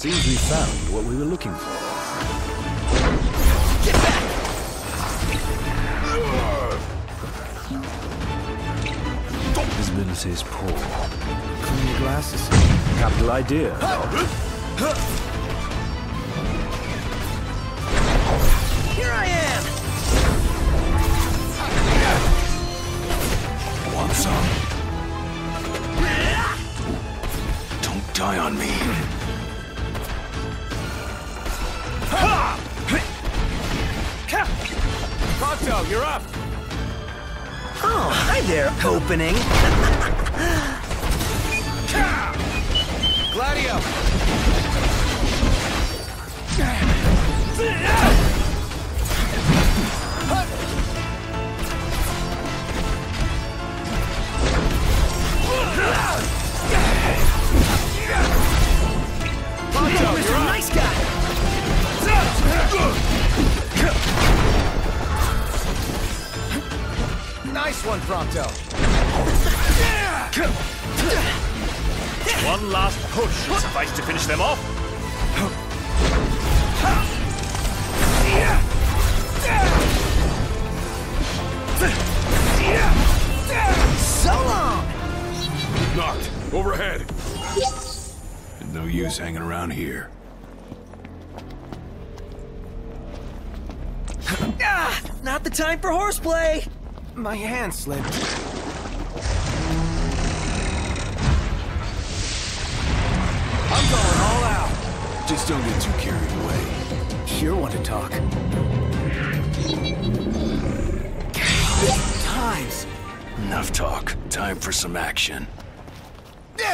Seems we found what we were looking for. Get back! Visibility's poor. Clean your glasses. Capital idea. You're up! Oh, hi there, opening. Gladio! Prompto, you're up! Nice one, Prompto! One last push should suffice to finish them off. So long! Knocked. Overhead. No use hanging around here. Ah, not the time for horseplay! My hand slipped. I'm going all out. Just don't get too carried away. You're one to talk. Times. Enough talk. Time for some action. You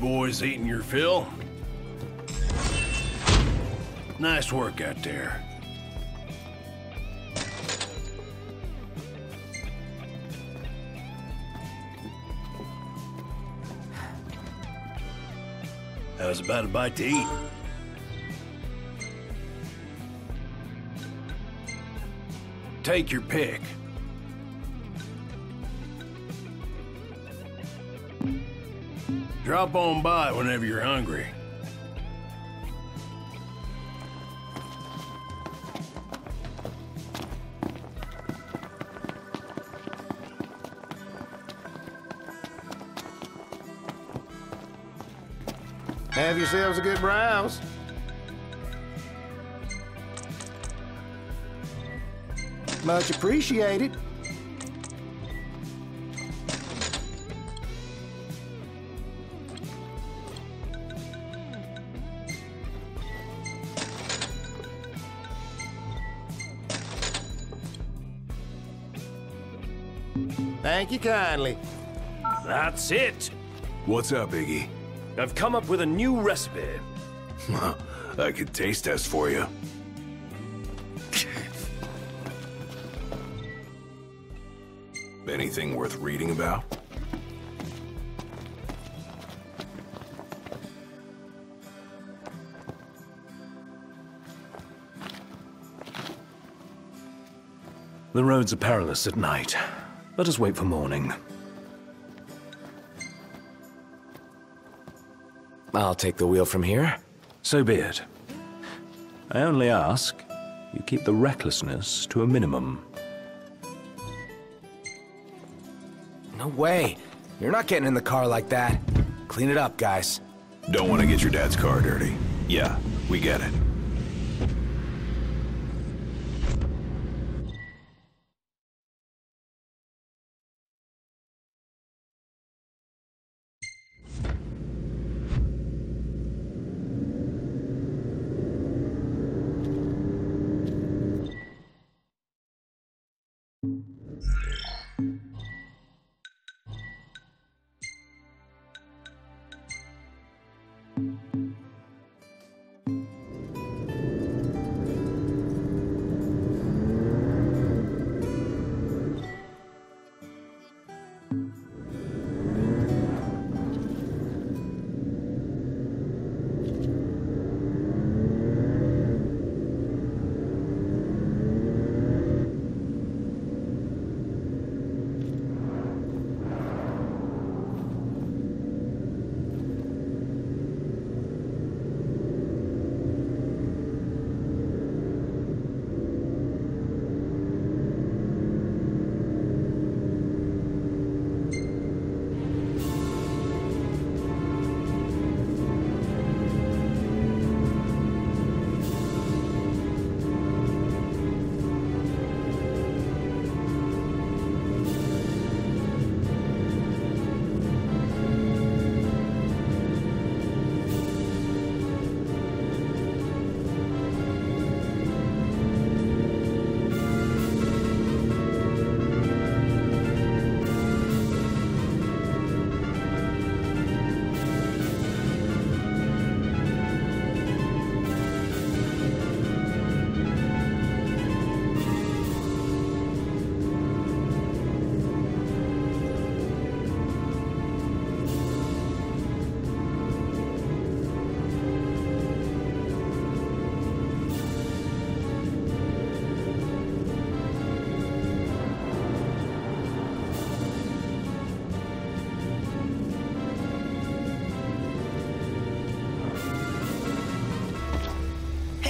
boys eating your fill? Nice work out there. I was about a bite to eat? Take your pick. Drop on by whenever you're hungry. Have yourselves a good browse. Much appreciated. Thank you kindly. That's it. What's up, Iggy? I've come up with a new recipe. I could taste test for you. Anything worth reading about? The roads are perilous at night. Let us wait for morning. I'll take the wheel from here. So be it. I only ask you keep the recklessness to a minimum. No way. You're not getting in the car like that. Clean it up, guys. Don't want to get your dad's car dirty. Yeah, we get it.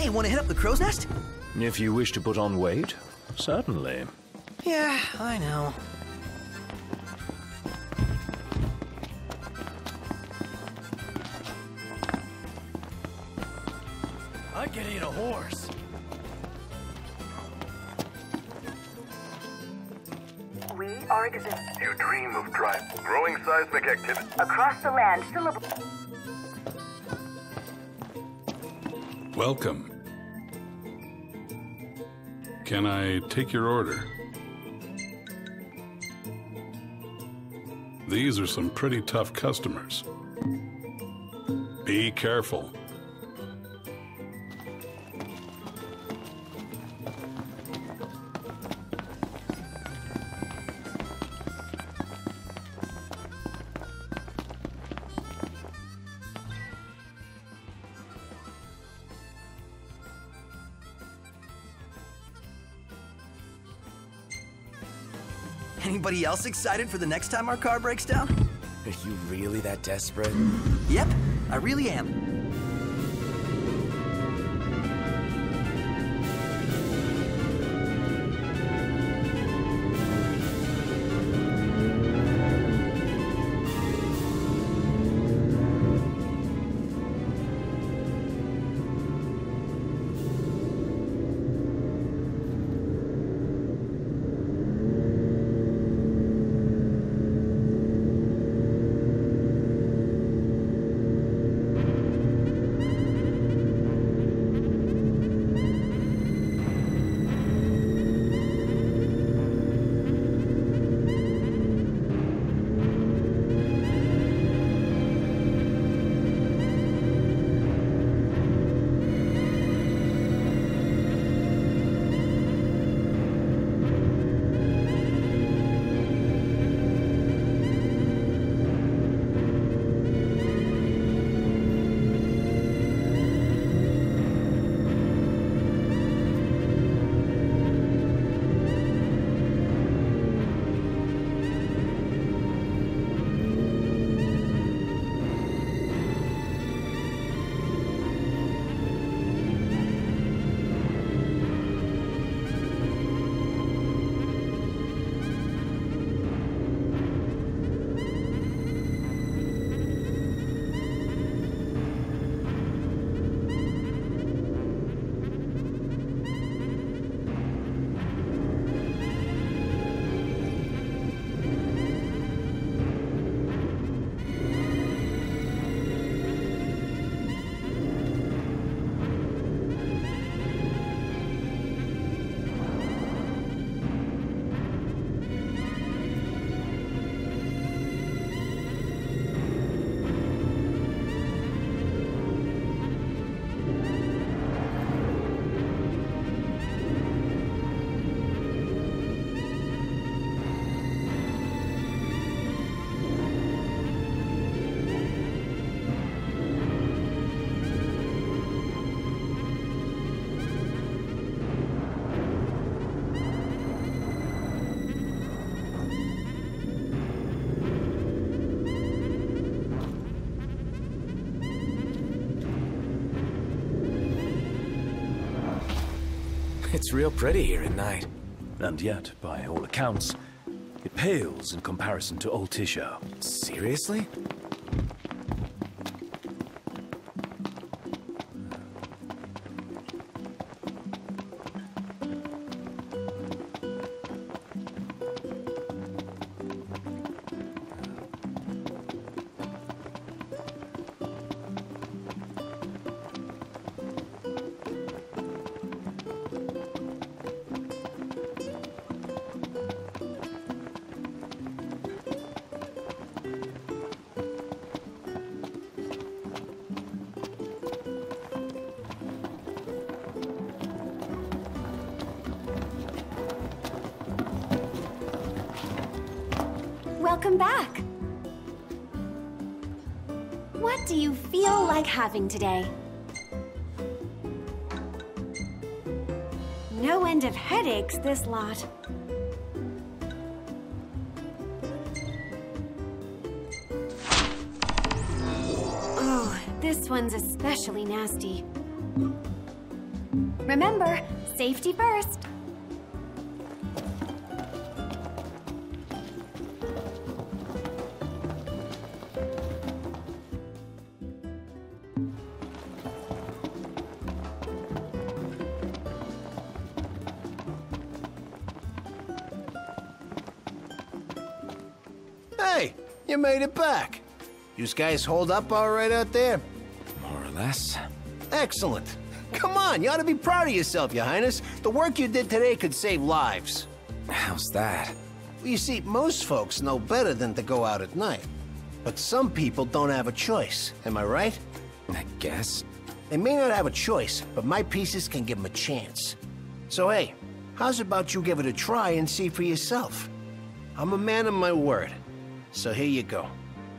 Hey, wanna hit up the crow's nest? If you wish to put on weight, certainly. Yeah, I know. I could eat a horse. We are exist You dream of drive growing seismic activity. across the land. Syllable. Welcome. Can I take your order? These are some pretty tough customers. Be careful. Anybody else excited for the next time our car breaks down? Are you really that desperate? Yep, I really am. It's real pretty here at night. And yet, by all accounts, it pales in comparison to Altissia. Seriously? Welcome back. What do you feel like having today? No end of headaches, this lot. Oh, this one's especially nasty. Remember, safety first. Made it back. You guys hold up all right out there? More or less. Excellent. Come on, you ought to be proud of yourself, Your Highness. The work you did today could save lives. How's that? Well, you see, most folks know better than to go out at night. But some people don't have a choice, am I right? I guess. They may not have a choice, but my pieces can give them a chance. So hey, how's about you give it a try and see for yourself? I'm a man of my word. So here you go.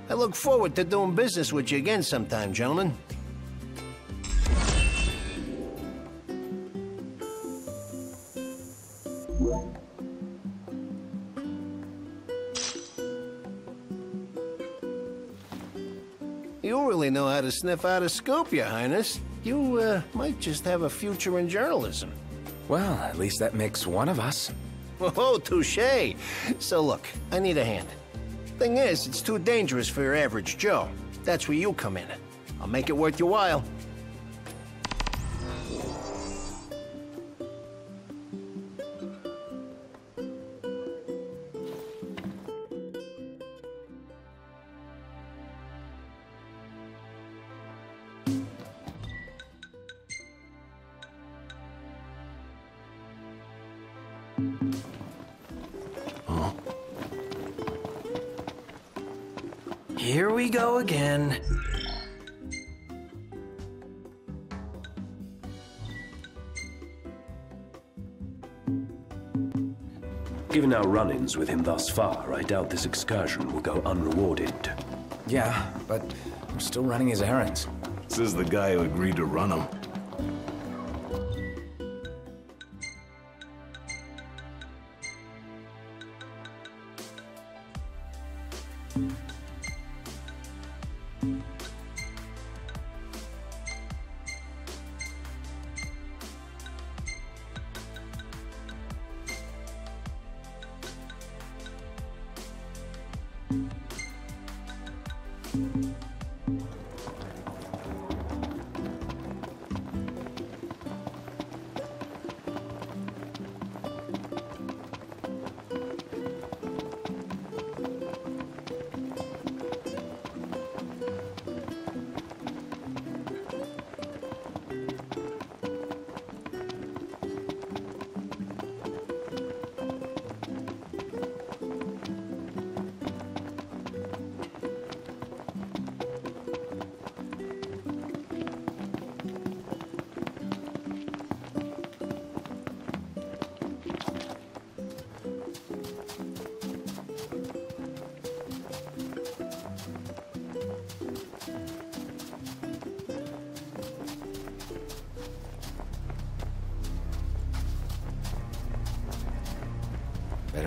I look forward to doing business with you again sometime, gentlemen. You really know how to sniff out a scoop, Your Highness. You, uh, might just have a future in journalism. Well, at least that makes one of us. Oh, touche. So look, I need a hand. Thing is, it's too dangerous for your average Joe. That's where you come in. I'll make it worth your while. We go again. Given our run-ins with him thus far, I doubt this excursion will go unrewarded. Yeah, but we're still running his errands. Says the guy who agreed to run him.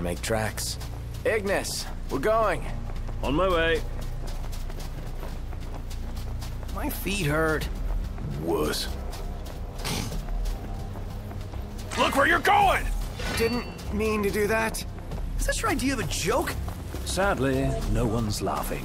Make tracks. Ignis, we're going. On my way. My feet hurt. Wuss. Look where you're going! Didn't mean to do that. Is this your idea of a joke? Sadly, no one's laughing.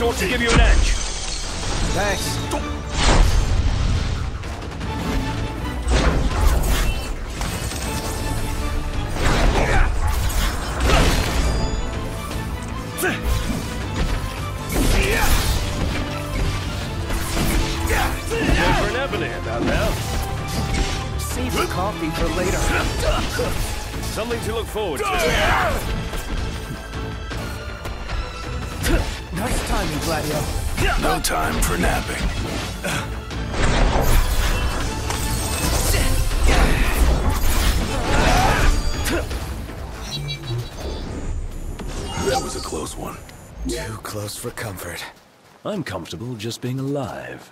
This to give you an edge. Thanks. Something to look forward to. you, Gladio. No time for napping. That was a close one. Too close for comfort. I'm comfortable just being alive.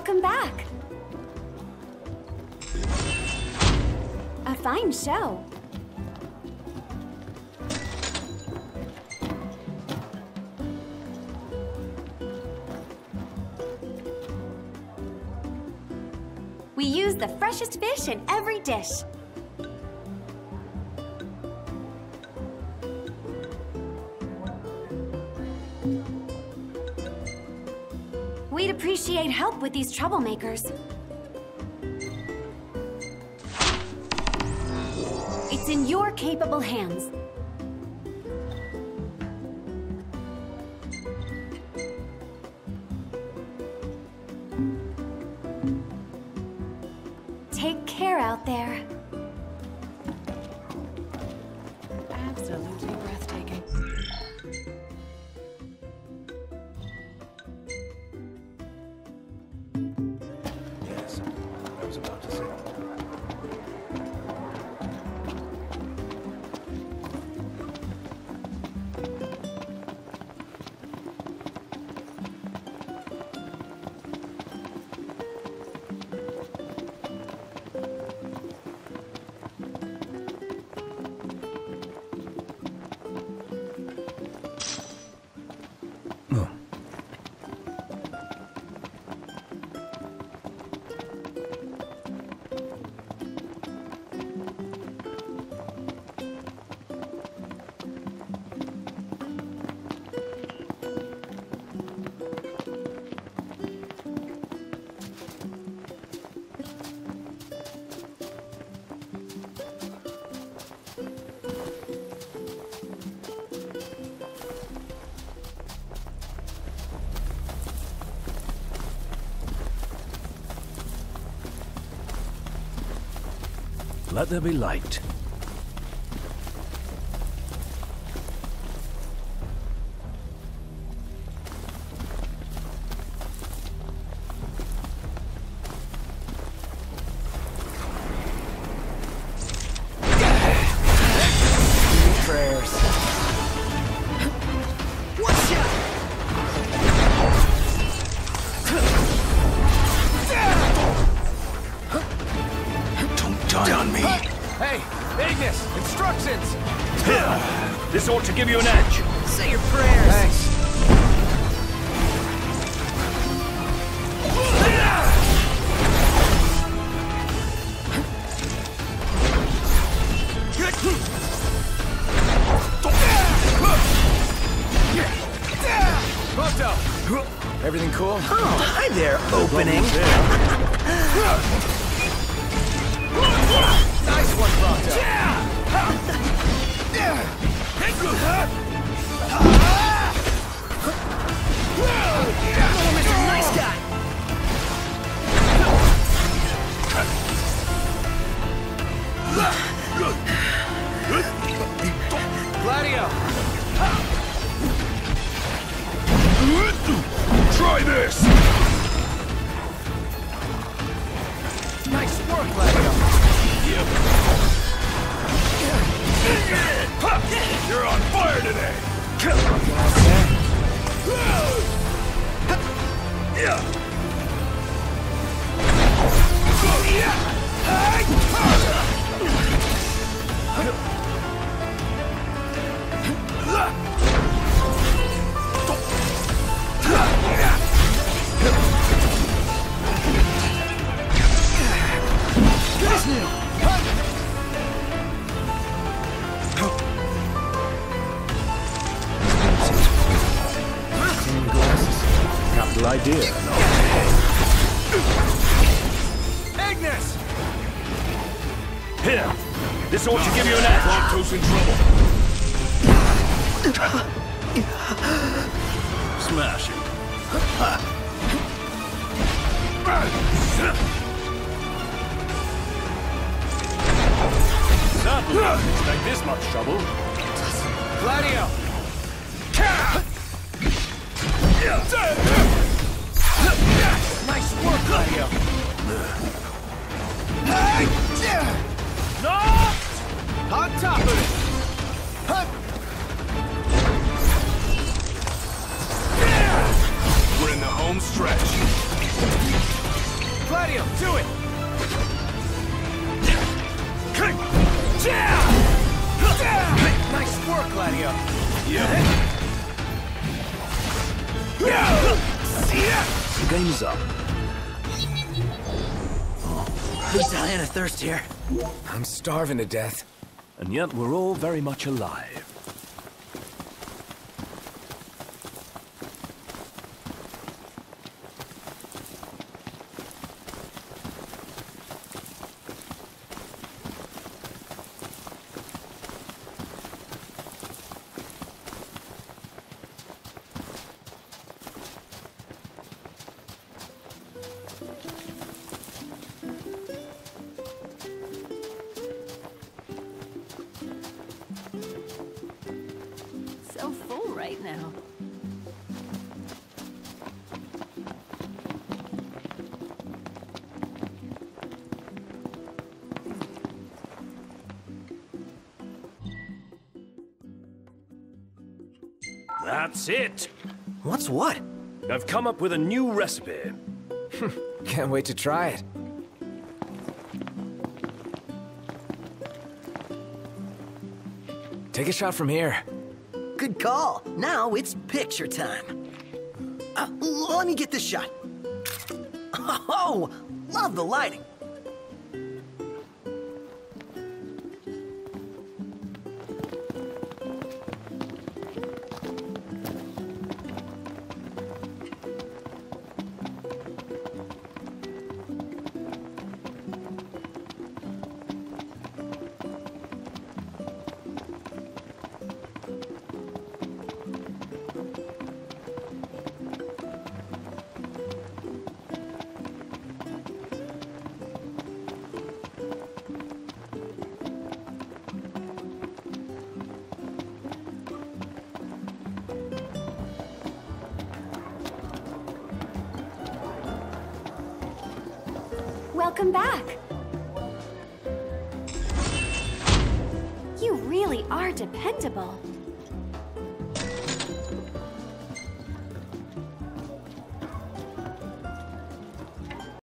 Welcome back. A fine show. We use the freshest fish in every dish. Appreciate help with these troublemakers. It's in your capable hands. Let there be light. Moto! Everything cool? Oh, hi there, opening. Nice one, Mr. Nice Guy. Gladio! This! Nice work, Gladio! You're on fire today! Capital idea. Thirst here? I'm starving to death. And yet we're all very much alive. Now. That's it. What's what? I've come up with a new recipe. Can't wait to try it. Take a shot from here. Good call. Now it's picture time. Uh, let me get this shot. Oh, love the lighting. Welcome back. You really are dependable.